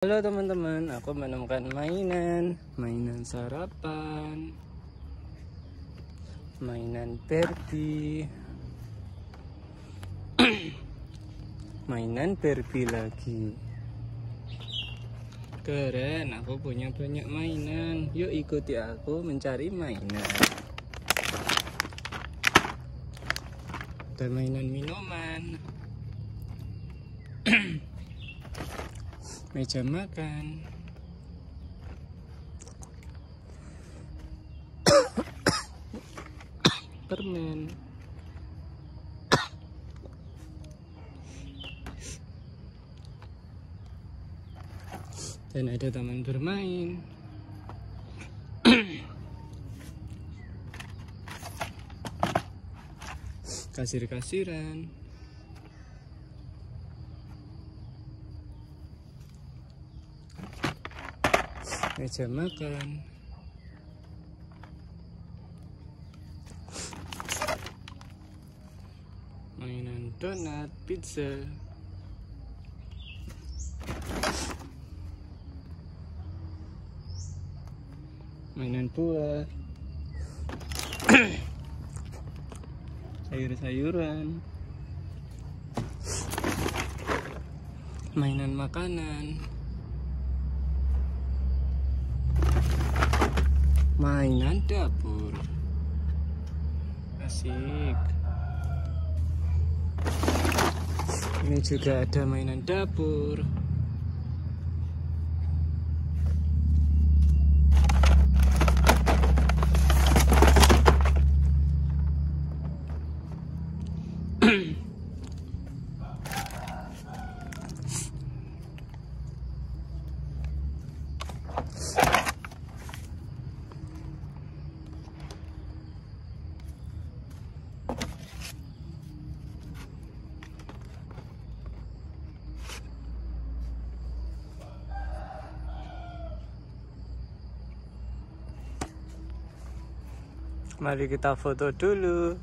Halo teman-teman, aku menemukan mainan, mainan sarapan, mainan Barbie, mainan Barbie lagi. Keren, aku punya banyak mainan. Yuk ikuti aku mencari mainan. Ada mainan minuman. meja makan. Permen. Dan ada taman bermain. Kasir-kasiran meja makan. Mainan donat pizza. Mainan buah. Sayur-sayuran. Mainan makanan mainan dapur. Asik. Ini juga ada mainan dapur Mari kita foto dulu.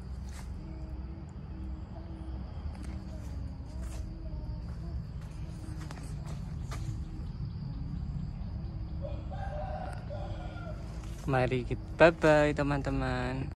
Mari kita bye bye teman-teman.